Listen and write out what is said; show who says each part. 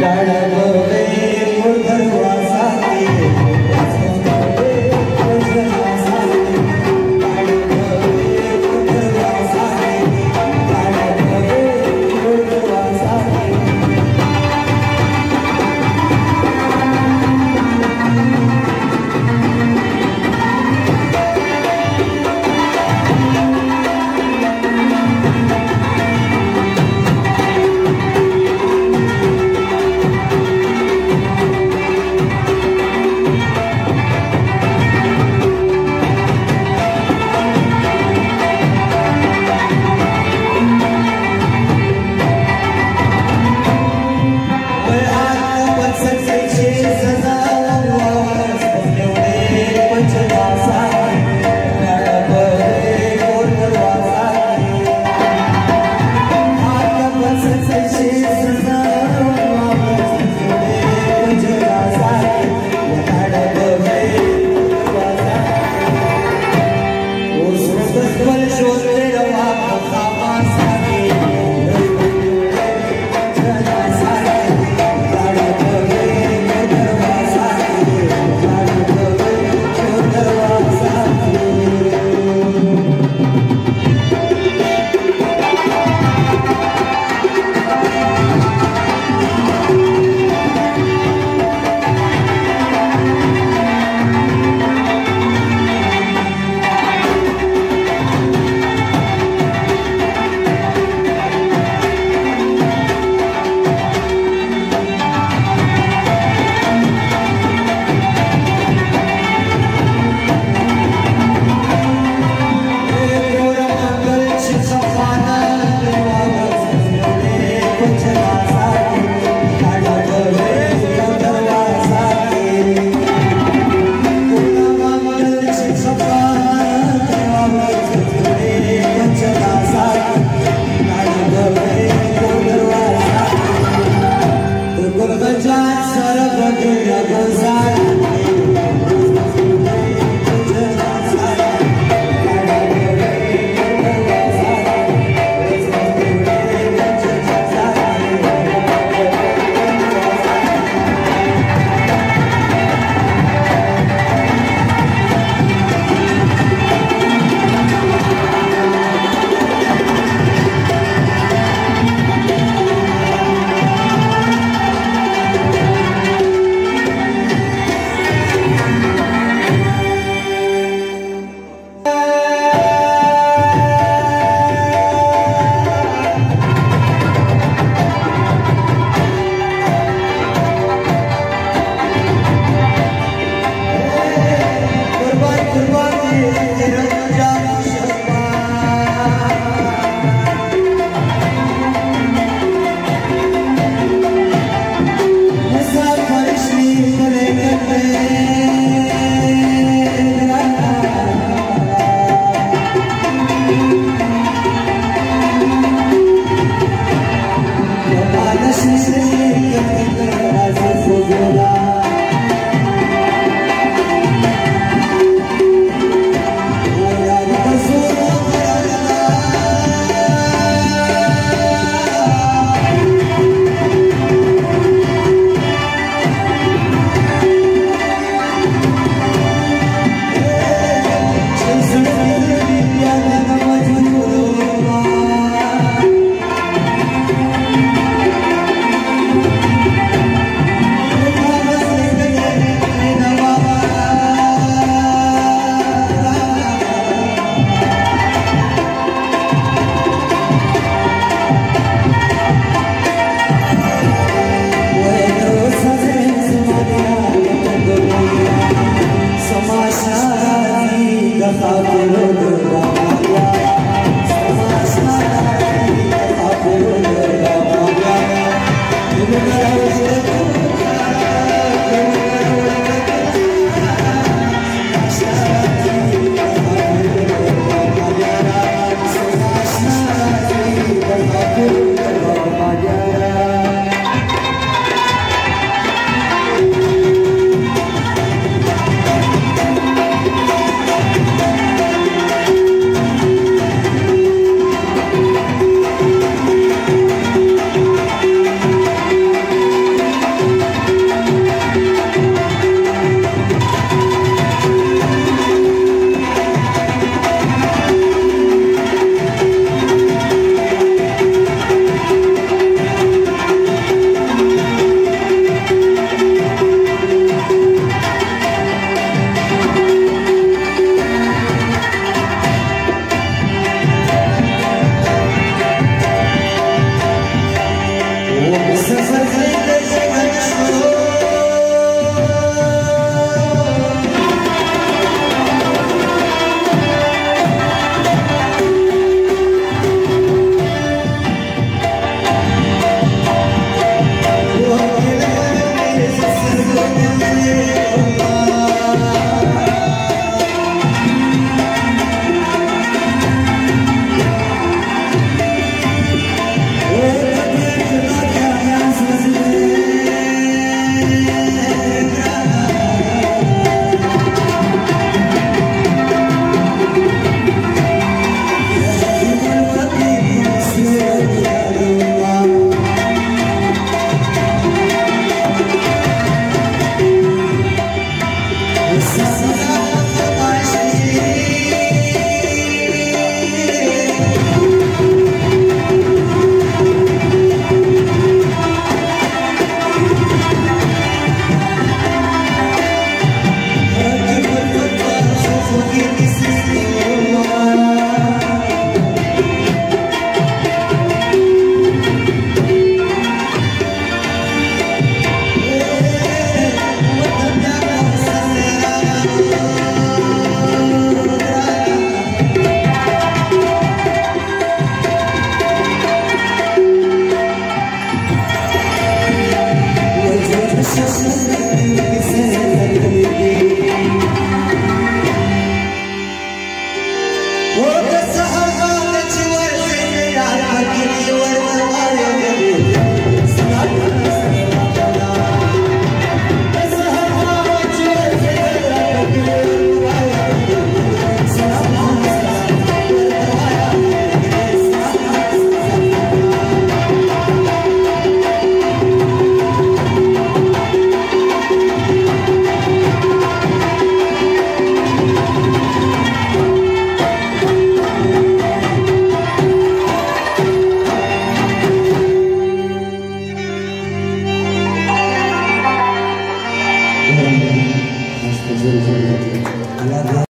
Speaker 1: Lord, I love it.